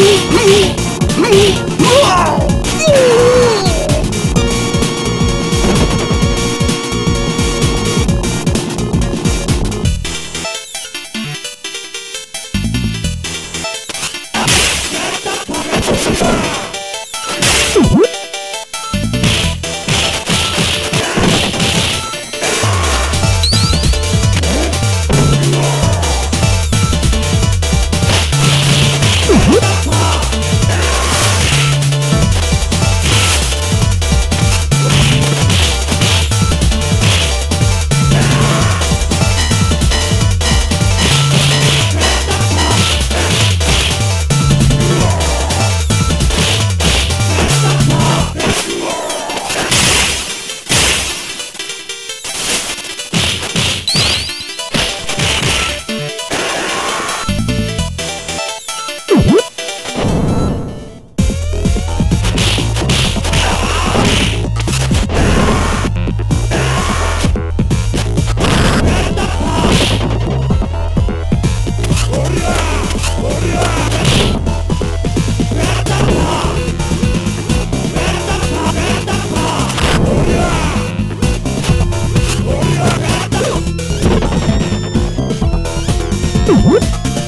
me, me, me, me. え?